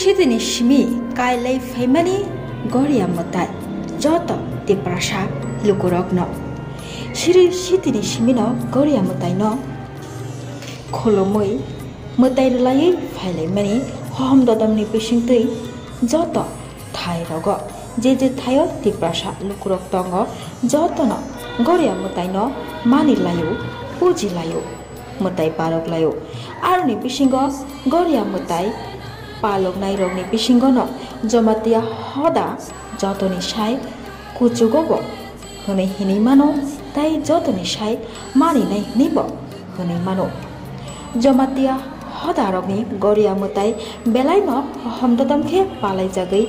সিদিনি সিমি, কাইলাই ফাইমানি, গড়িয়া মতাই, যত তিপ্রাসা লুকুরক ন সিরি সিদিনি সিমি ন গড়িয়া মতাই ন খোলমই মতাই রলাই ফাইলাই মানি হম দদমনি পিসিংতৈ যত থাই রগ, যে যে থায় তিপ্রাসা লুকুরক দঙ্গ যত ন গড়িয়া মতাই ন মানি লায়ু পুজি লায়ু মতাই পারক লায়ু আর নি পিসিঙ্গ গড়িয়া মতাই পালক নাই রোগ নিপিসিংহ জমাতিয়া হদা যতনি সাই, কুচু গব। হনে হিনি মানো, তাই যতনি সাই, মানি নাই নিব। হনে মানো। জমাতিয়া হদা রগনি গরিয়া মতাই, বেলাই ন হমদদমখে পালাই জাগৈ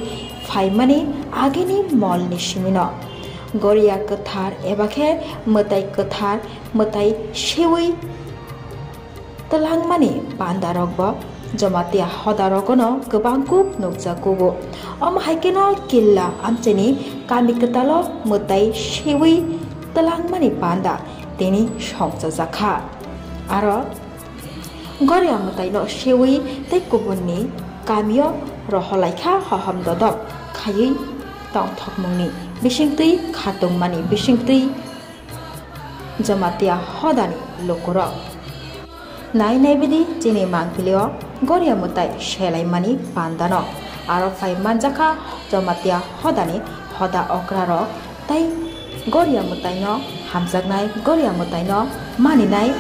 ফাইমানি আগেনি মল নিশিমিন গরিয়া কথার এবাখে, মতাই কথার, মতাই সেউই তলাংমানি বান্দা রগব। jomati hodarogono kebangup nukjakubu om haikeno killa amcheni kamikatalo mutai shiwi talangmani panda তিনি সংযোজাখা আর গড়ে আমতাই ন সেউই তাই গুবুননি কামিও রহলাইখা হহম দদক খাই টংথকমুংনি বিশিংতুই খাটুংমানি বিশিংতুই জমাতিয়া হদানি লোকর নাই নাইবিদি চিনি মাংপিলেও nai nai bidi chini mangpilio goria mutai shelai mani pandano aro phai manjaka jamatia hodani hoda okraro tai goria mutai no hamjaknai goria mutai no maninai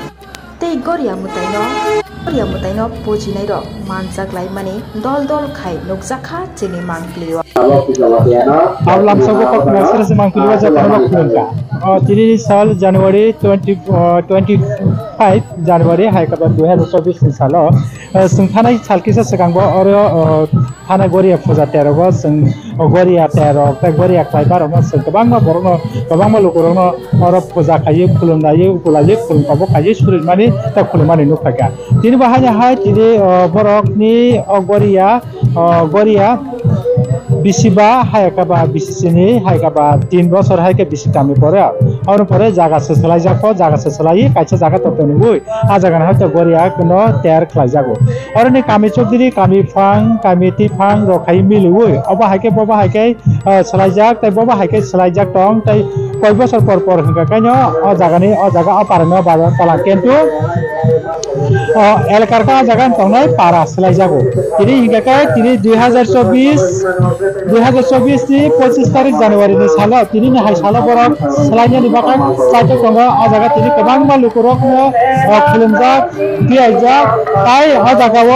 tei goria mutai no goria mutai no pujinai ro manjaklai mani dol dol khai nukjakha chini mangpilio अब लामसाको पक्का sir से मांग पिलवा जाता है खुलका तिनी साल जनवरी 20 25 जनवरी हाइकबा 2024 साल सुंथानाय सालकिसा सिगांबो आरो थाना गरिया फुजा तेरबो जों गरिया तेर ता गरिया खाइबार मा जों गोबां मा बरनो गोबां मा लोगरनो आरो फुजा खायो खुलुमनायो उकुलायो खुलुमबाबो खायो सुरित माने ता खुलुमानि नुफागा तिनी बाहाय हाय तिनी बरकनि गरिया गरिया বিশিবা হাইকাবা বিশিসিনি হাইকাবা তিন বছর হাইকে বিশি কামি পরে আর পরে জাগাছে সেলাই যাক জাগাছে সেলাই কাইছে জায়গা তপ্ত নুবুই আ জায়গা হয়তো গরিয়া কোনো তেয়ার খেলাই যাব। আর নি কামি চকদিরি কামি ফাং, কামি তি ফাং রখাই মিলুই অবা হাইকে ববা হাইকে সেলাই যাক, তাই ববা হাইকে সেলাই যাক টং, তাই কয় বছর পর পর হিংকা কাইন অ জায়গানি অ জায়গা অ পারানো বাজার পালা কিন্তু এলাকার কা জায়গা টংনাই পারা সেলাই যাব। তিনি হিংকাকায় তিনি দুই হাজার চব্বিশ দুই হাজার চব্বিশ नि पचिस तारिक जानुवारिनि साल तिनि हाइ साल बरफ सेलाइनि बाखां साइटो दङ आ जागा तिनि गोबां मा लुकुरकनो खुलुमजाक बियाइजाक ताइ आ जागाव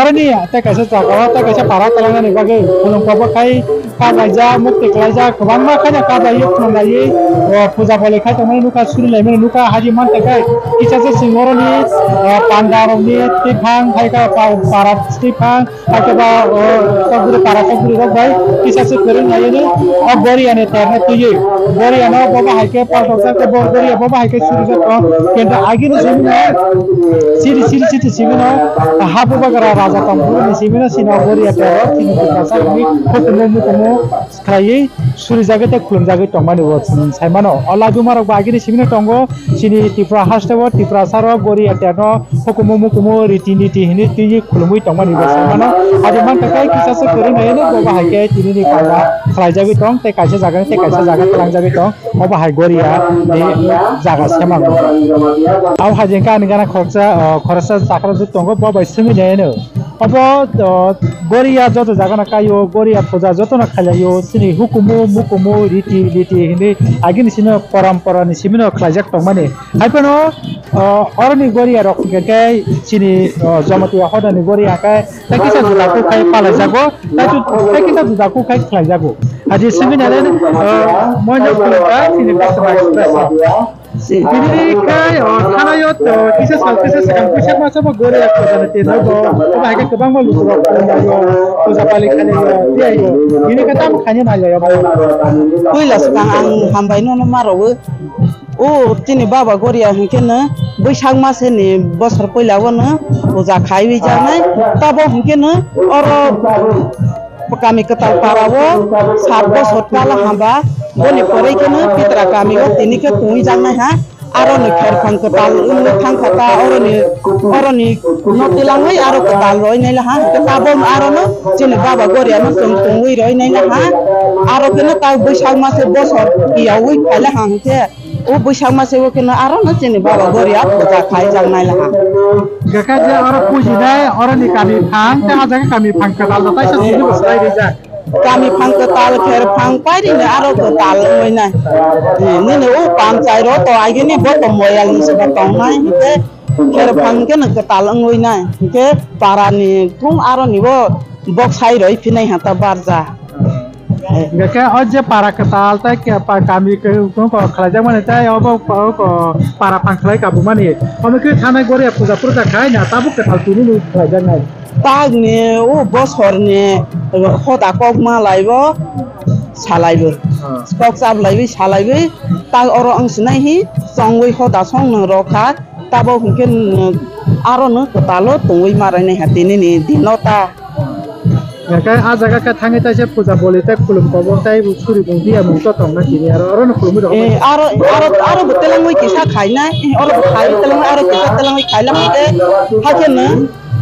अरनि ताइ काइसे जागाव ताइ काइसे पारा खालामनानै बागै खुलुमखौबो खाय काजाइजा मुक्ति खालायजा गोबां मा खायना काजायो खुलुमलायो फुजा बले खाय तमाय नुका सुरिलायमोन नुका हाजि मान थाखाय किसासे सिंगरनि पान्दारनि तिफां खायका पारा तिफां ঢাকা পুলিশক ভাই পিছাচি ফেরি নাইনে অগবরি আনে তার হাতে ইয়ে বরি আনা বাবা হাইকে পাঁচ হাজার তো বরি বাবা হাইকে সিরিজ কিন্তু আগে না সিমিন সিরি সিরি সিটি সিমিন হাবু বাগরা রাজা তম্বু সিমিন সিন বরি আতে তিন পাঁচ আমি কত মমু কম স্থায়ী। সুরি জাগে তে খুন জাগে টমানি বছন সাইমান অলাগুমার বাগি সিমিন টঙ্গ সিনি টিপরা হাসতে টিপরা সার বরি আতে ন হকুমমু কম রীতি নীতি হিনি তিনি খুলমুই টমানি বছন মান। আজ মান টাকা কিসাসে করি নাই फोरोंनायनो बाबा हाइके तिनि पाला खालायजाबि दं ते काइसे जागोन ते काइसे जागोन खालामजाबि दं बाबा हाइ गरिया बे जागा सेमां आव हाजेंका आनिगाना खरसा खरसा जाखरा जुग दंगो बाबा सिमिनायनो अब गरिया जत जागोन कायो गरिया फुजा जतन खालायो सिनि हुकुमु मुकुमु रीति रीति हिनि आगिनि सिनो परम्परा नि सिमिनो खालायजाक दं माने हाइपनो अरनि गरिया रखिके सिनि जमति हदनि गरिया काय ताकिसा जुलाको खाय पालायजागो ताकि ताकिसा जुलाको खाय खालायजागो आदि सिमिनाले मयनो खुलुका सिनि बासमा एक्सप्रेस दिल्लीकै थाना यो विशेष विशेष विषयमा चाहिँ म गइरहेको छ त्यसलाई यो आं खाने हामबाय न मारावो ओ दिनै बाबा गरिया बैसाग मासनि बोसोर फुजा जानाय तब हिंखेनो अर kami ketal parawo saat bos hotkala hamba boni pore kene pitra kami go tini ke tui jangnai ha aro aroni kher phang ketal ung thang khata oroni oroni notilangoi aro ketal roi nei la ha ketabom arono chini baba goria no tung tungui roi nei la ha aro kena ta boishak mase bosor iyawi khala hang the ও বৈশাখ মাসে ওখানে আরও না চিনি বাবা গরিয়া পূজা খাই যাং নাই Laha gaka je ora pujinai ora ni kami phang te ajaga kami phang kadal da tai sa sini baslai ri ja kami phang ke tal kher phang pai ri ne aro ke tal ngoi nai ni ne o pam chai ro to ai ni bo to moyal ni se ba tong nai ke kher phang ke ne ke tal ngoi nai ke para ni thung aro ni bo bok barja gaka oje para kadal tai ke pa kami ke ko ko khala jang mane tai obo ko ko para phang khlai ka bu mani ome ke thana gore puja puja khai na tabu nu khala jang nai tag ni o bosor ni khoda kok ma laibo salaibo kok sab laibi salaibi tag oro ang sinai hi songoi khoda song nang rokha tabo hungken aro no ketalo tungoi marai nei hatini ni dinota একাই আজাগা কা Than তাই সে পূজা বলে তাই খুলুম কব তাই উছুরি বন্ধি আমি তো তো না কিনি আর আর খুলুম রে আর আর আর বতেলাম কিসা খাই না অল খাই তেলাম আর কিসা তেলাম খাইলাম তে হাতে না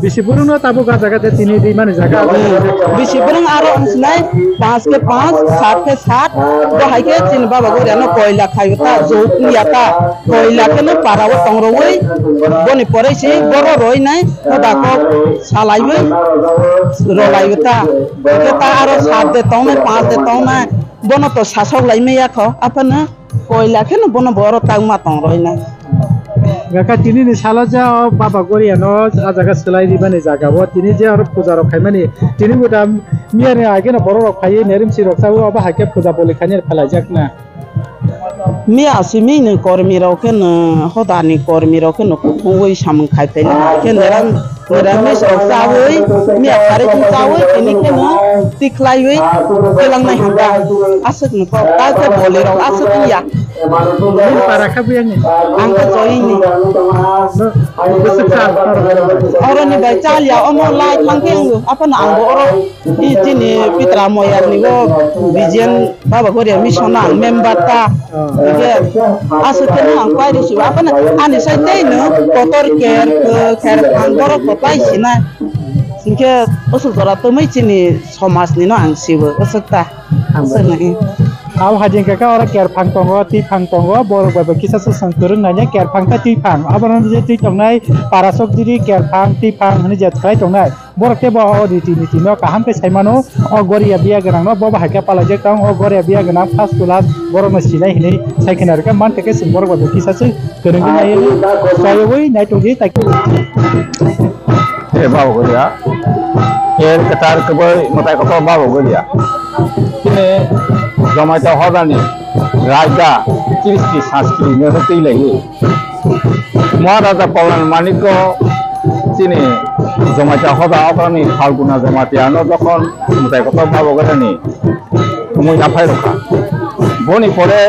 no tabu ka jaga te tini di mana jaga বেশি বরং আরও নাই। পাঁচ কে পাঁচ সাত কে সাত দহাই কে চিন বাবা গো রেনো কয়লা খাইবে, তা যৌত নিয়াতা কয়লা কে না পারাও টংরওই বনি পরেছি বড় রই নাই ওদা কো সালাইবে রলাইবে তা। তা আরও সাত দে তং না পাঁচ দে তং না বন তো শাসক লাইমে ইয়াখ আপন কয়লা কে না বন বড় তাং মা টং রই নাই gaka tini ni sala ja o baba gori no ajaga selai di mani jaga bo tini je aro puja rok khai mani tini buta miya ne age na boro rok khai nerim si rok sa o ba hake puja boli khani phala jak na mi asimi rami soksa hoi mi akare chungsa hoi kini ke no tiklai hoi kelang nai hanga asuk no ko ta ke bole ro asuk iya ini para kabu yang ini angka joy ini besukal orang ni bacal ya omo lai apa na anggo oro i jini pitra moyar ni go bijen baba hori mi sona membata ige asuk ke no angko ai apa na ani sai tei no kotor ker ke ker Kaisina, sinke osu zora tomai chini somas nino angsiwa, osu ta, osu nai. Aw hajin kaka ora kair pang tongo, ti pang tongo, bor bebe kisa susan turun nanya kair pang ta ti pang, abon nanti jadi tong nai, para sok jadi kair pang ti pang nanti jadi kai tong nai, bor ke bawa o di tini tini, o kaham pe sai mano, o gori ya biya genang no, bawa hakia pala jek tong, o gori ya biya genang pas tulas, bor mes chila hini, sai kenar ka man kake sin bor bebe kisa susan turun nanya, sai woi nai tong jadi tak. এ বাবু গরিয়া এর তার মোটাই কত বাবু গরিয়া তিনি জমাইতে হদানি রাজা, কৃষ্টি সংস্কৃতি মেহতেই লাগে মহারাজা পৌরাণ মানিক তিনি জমাইতে হদা অকানি ফাল্গুনা জমাতিয়ানো যখন মোটাই কত বাবু গরানি মই নাফাই বনি পরে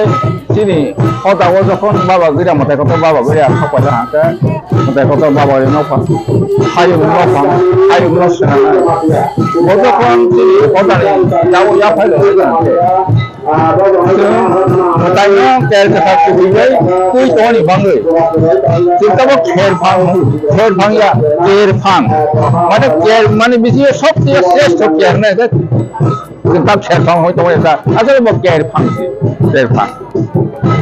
ที่นี่เขาแต่ว่าจะคนบ้าบ้าคือเดียวมาแต่เขาต้องบ้าบ้าคือเดียวเขาไปทหารก็มาแต่เขาต้องบ้าบ้าอยู่นอกฝั่งใครอยู่นอกฝั่งใครอยู่นอกสนามเขาจะคนที่นี่เขาแต่ยาวยาวไปเลยกันมาแต่ยังแกจะทำสิ่งใดคุยตัวนี่ฟังเลยจิตตะวันเขตฟังเขตฟังยาเขตฟังมันเขตมันมีสิ่งสอบที่เสียสอบอย่างนั้นก็จิตตะวันเขตฟังเขาตัวเองก็อาจจะบอกเขตฟังเขตฟัง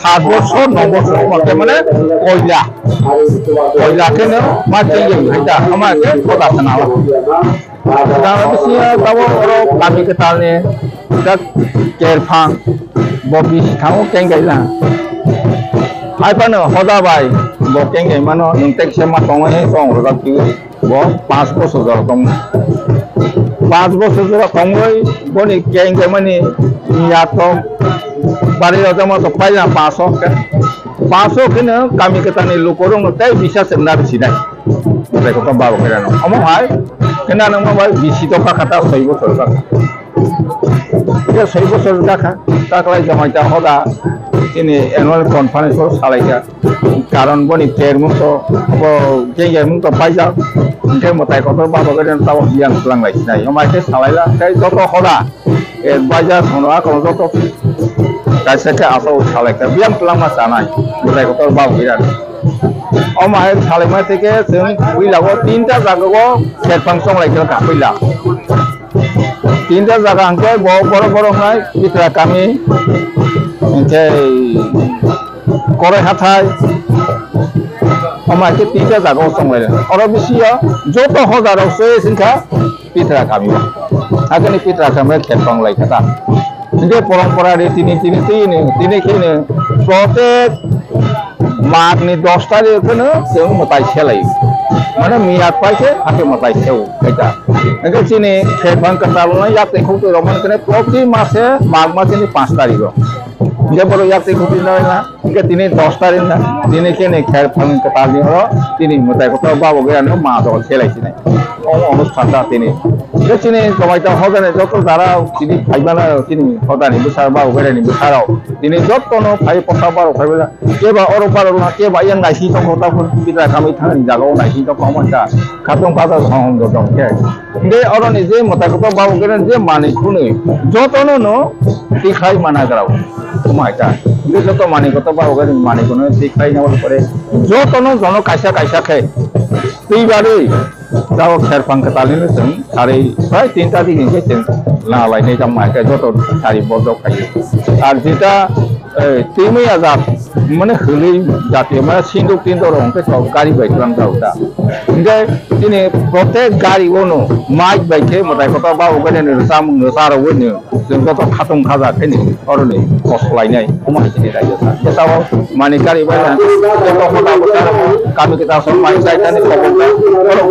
সাত বছর ন বছর মধ্যে মানে কয়লা কয়লাকে ইয়ে ভাইটা আমাকে kami ketalnya dak kerfang bobi kamu kenggai lah. Hai pana hoda bai bo kenggai mano nuntek sema tongo he tong roda ki bo 5 বছর ধরে কম 5 বছর ধরে কম গই বনি kenggai mani ya to বাড়ি রাজা মতো পাই না 500 কে 500 kena kami ketani lukorong tai bisa senar sinai mereka kau bawa kena no omong hai kena nang mau bisi to kata sai bosor ka ya sai bosor ka ka taklai jamai ta hoda ini annual conference ko salaika কারণ বনি তের যে যে মুক্ত পাই যাও যে মতাই কত বাবা করেন তাও বিয়ান লাংলাই নাই তাই যত হদা এর শোনা কোনো যত kaisaka asal thaleka biam kelama sanai mulai kotor bau biran অমাহের থালেমা থেকে जों फैलागो তিনটা জায়গাগো সেরপাং সংলাইকে কাপইলা তিনটা জায়গা আঙ্কে বড় বড় বড় হয় পিতরা কামি করে হাথায়। আমাকে তিনটা জায়গাও সংলাইলেন আরও বেশি যত হজারাও সে সিংখা পিতরা কামি। আগে পিতরা কামে খেরপাং লাইখাতা যে পরম্পরা রীতিনীতি নীতি তিনি কিনে প্রত্যেক মাগনি দশ তারিখে যেন মতাই সেলাই। মানে মেয়াদ পাইছে, হাতে মতাই সেও, এটা। এটা চিনি ফেরফান ভয়ঙ্কর না ইয়াতে খুব রমন কিনে প্রতি মাসে মাঘ মাসে পাঁচ তারিখ। নয় না ঠিক তিনি দশ তারিখ না তিনি কেনে খেরফাং কাটালি হলো, তিনি মতায় কোথাও বাবু গেরানো মা দল সেলাইছি নাই অনুষ্ঠানটা তিনি। চিনি জমাইতে হবে না যত যারা তিনি খাইবা না, তিনি সদানি বিচার বা উভেরানি বিচারাও তিনি যতনো ফাই পথা বারো খাইবা কেবা অরো বারো না কেবা ইয়াং নাইসি দं তারপর বিদ্রা কামি থানি, জাগাও নাইসি দं আমানটা খাতং বাজার সংহঙ্গ দं কে বে অরনি যে মতাকত বাবু গেরেন যে মানি খুনে যতনো ন দেখাই মানা গরাও সময়টা যত মানিকত বা মানিকন ঠিক পাই না পরে যতন জন কাইসা কাইসা খেয়ে এইবারে যাও খের পাঙ্কা তালিনে जों সাড়ে প্রায় তিনটা দিকে গেছেন না লাইনে জামাইকে যত সারি বন্ধ খাই আর যেটা তিমি আজাদ মানে হলি জাতীয় মানে সিন্ধু তিনটো রংকে সব গাড়ি বাইকলাম দাওটা ओमफ्राय दिनै प्रत्येक गारियावनो माइक बाइके मताय कत बा उगायनो जामुं जारावो जों कत खाथं खाजाखैनो अरनै खसलायनाय समायसिनि रायजो जेटाव माने गारि बायना যত কথা বলতে কামি কেটা সব মাই চাইতানি খবর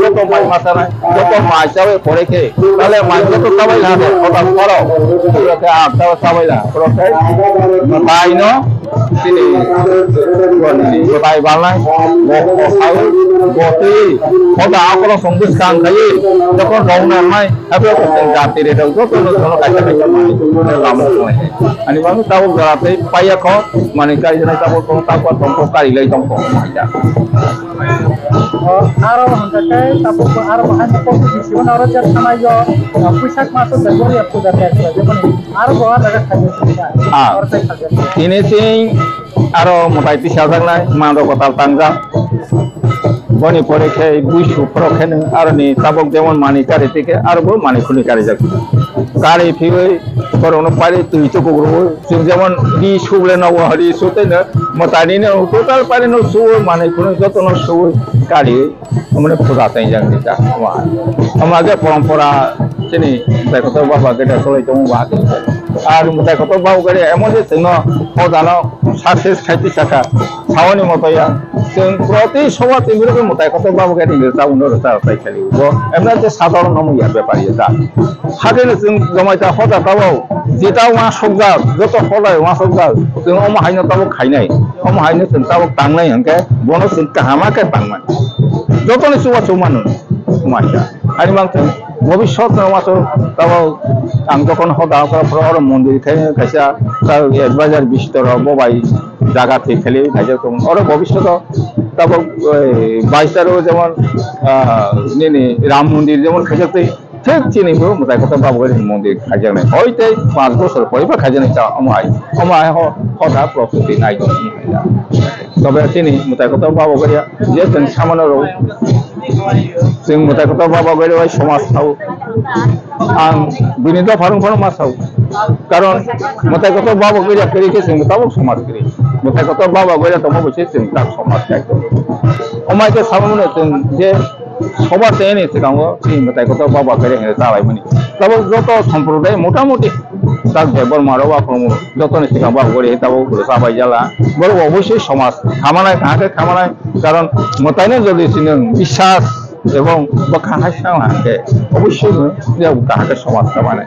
যত মাই মাসানায় যত মাই চাবে পরে খেয়ে তাহলে মাইকে তো সবাই লাগে কথা করো ওরকে আর তাও সবাই না ওরকে তাই ন তিনি তাই বাংলায় খাই গতে কথা আকলো সঙ্গে কাম খাই যখন রওনা হয় এত জাতি রে দাও যত যত কাইটা কাইটা মানে লামো হয় ani baru tahu berapa payah kau mana kali jangan tahu kau tahu tongkok kali lagi tongkok aja আরও হান্তাকে তারপর আরও হান্তা কম্পিটিশন আরও যে সময় পুঁইশাক মাছ ধরে পূজা দেখবে যেমন আরও বড় জায়গা খাবে Ah. আর তাই খাবে ini sing aro mutai pisah sangnai mando kotal tangga boni pore ke buisu pro kene aro ni tabok demon mani kare tike aro bo mani khuni kare jak kare phiwe korono pare tui choko gro sing যেমন di suble no hari sute ne motani ne total pare no su mani khuni joto no su kare মানে তাই যাক দিতা আমার আমাকে পরম্পরা চিনি দেখো তো বাবা কেটে চলে তুমি বাকি আর দেখো তো বাউ গাড়ি এমন যে তেন ও জানো সাতশেষ খাইতে শাখা ছাওয়ানি মতো ইয়া। প্রতি সময় তুমি রকম মোটাই কত বাবু গাড়ি তা উন্নত তাই খেলি। এমন যে সাধারণ নম ইয়ার ব্যাপারে ইয়ে তা হাতে জমাইতা হতা তাবাও যেটা ওয়া সবজাল যত হলায় ওয়া সবজাল তুমি অম হাইন তাবো খাই নাই। অম হাইন তাবো টাং নাই হ্যাঁ বন চিন্তা হামাকে টাং মানে যত নিচু আছে মানুষ মাইটা হারি মাংস তাও দাঁড় যখন পর আর মন্দির খাইনে খাইছা তার এক বাজার বিস্তর ববাই জায়গা জায়গাতে খেলে খাইছে তখন ওর ভবিষ্যৎ তারপর বাইশ তারিখ যেমন রাম মন্দির যেমন খাইসাতে চিনি বউ মোটাই কথা বাবু মন্দির খাজানে হইতে পাঁচ বছর পরে বা খাজানে অমায় অমায় হতা প্রকৃতি নাই তবে চিনি মোটাই কথা বাবু করিয়া যে তিন সামান্য রো जों मोटाय खोथा बाबा गैरबाय समाजाव आं बिनिदा फारं फारं मासाव কারণ মোটাই কথা বাবা গইরা করে কে তাবো সমাজ করে মোটাই কথা বাবা গইরা বসে সমাজ একদম আমাকে সামনে যে সিগাঙ্গো সেই মেতাই কত বাবা করে হেরে চালাই মানি তবে যত সম্প্রদায় মোটামুটি তার দেবর মারো বা প্রমো যত সিগাং বাবা করে, তাবো চাবাই জ্বালা। বড় অবশ্যই সমাজ, খামানায়, কাহাকে খামানায়, কারণ মতাইনে যদি বিশ্বাস এবং বা কাহার সঙ্গে অবশ্যই যে কাহাকে সমাজটা মানে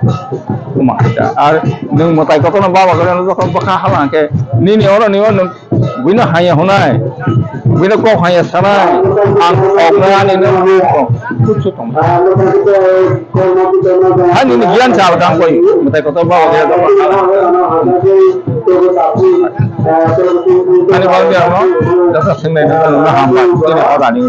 কুমারটা আর নों মতাই কত না বাবা করে যখন বাখা হালাকে নি নি ওরা নি ওরা হাইয়া হনায়। বুঝনা কক হাইয়া সানায় আং অগনা নি নো কুছু তম হ্যাঁ নি জ্ঞান চাল কাম কই মতাই কত বাবা করে বাবা ani bang dia no jasa sinai na na hamba ini orang ni